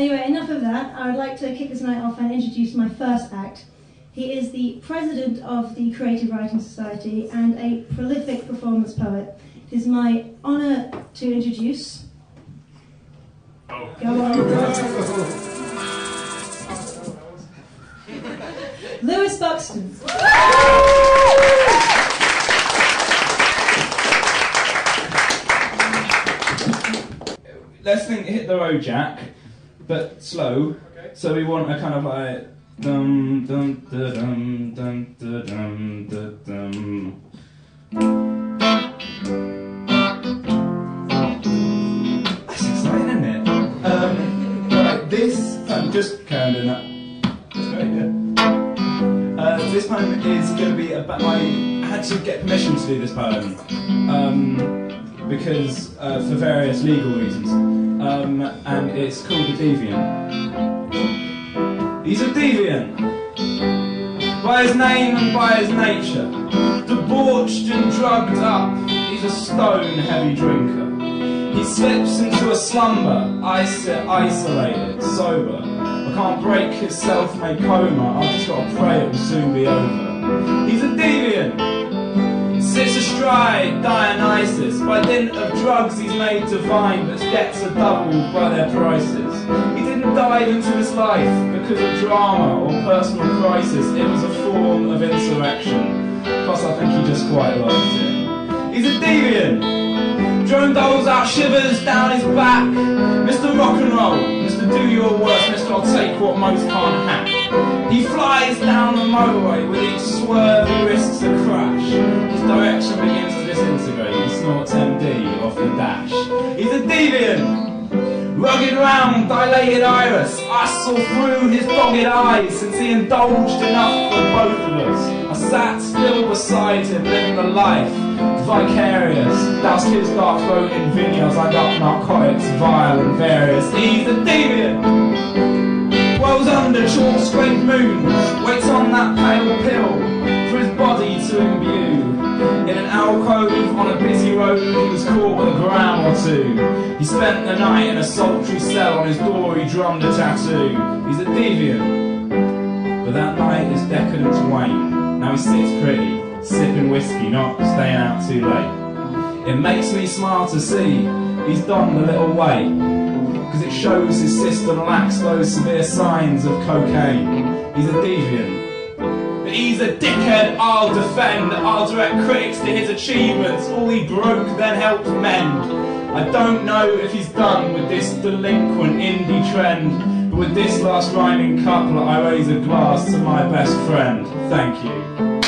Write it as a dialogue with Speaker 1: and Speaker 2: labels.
Speaker 1: Anyway, enough of that. I would like to kick this night off and introduce my first act. He is the president of the Creative Writing Society and a prolific performance poet. It is my honour to introduce.
Speaker 2: Oh.
Speaker 1: Go on. Lewis Buxton.
Speaker 2: Let's think hit the road, Jack, but slow. So we want a kind of like dum dum da dum dum da dum da dum. That's exciting, isn't it? Um, right, this I'm just carrying that. That's great, yeah. Uh, this poem is going to be about. I had to get permission to do this poem. Um, because uh, for various legal reasons, um, and it's called a deviant. He's a deviant by his name and by his nature, debauched and drugged up. He's a stone-heavy drinker. He slips into a slumber, iso- isolated, sober. I can't break his self-made coma. I've just got to pray it will soon be over. He's a deviant sits astride Dionysus. By dint of drugs he's made to divine, but debts are doubled by their prices. He didn't dive into his life because of drama or personal crisis. It was a form of insurrection. Plus I think he just quite liked it. He's a deviant. Drone doles out shivers down his back. Mr. Rock and Roll, Mr. Do Your Worst, Mr. I'll take what most can't hack. He flies down the motorway with each swerve he risks a His begins. He snorts MD off the dash. He's a deviant. Rugged round, dilated iris. I saw through his dogged eyes since he indulged enough for both of us. I sat still beside him, living the life vicarious. Doused his dark throat in vineyards, I got narcotics, vile and various. He's a deviant. Dwells under chalk scraped moons, waits on that pale pill for his body to imbue. Alcove on a busy road, he was caught with a gram or two. He spent the night in a sultry cell, on his door he drummed a tattoo. He's a deviant. But that night his decadence waned. Now he sits pretty, sipping whiskey, not staying out too late. It makes me smile to see he's donned a little weight, because it shows his system lacks those severe signs of cocaine. He's a deviant. He's a dickhead I'll defend, I'll direct critics to his achievements, all he broke then helped mend. I don't know if he's done with this delinquent indie trend, but with this last rhyming couplet I raise a glass to my best friend. Thank you.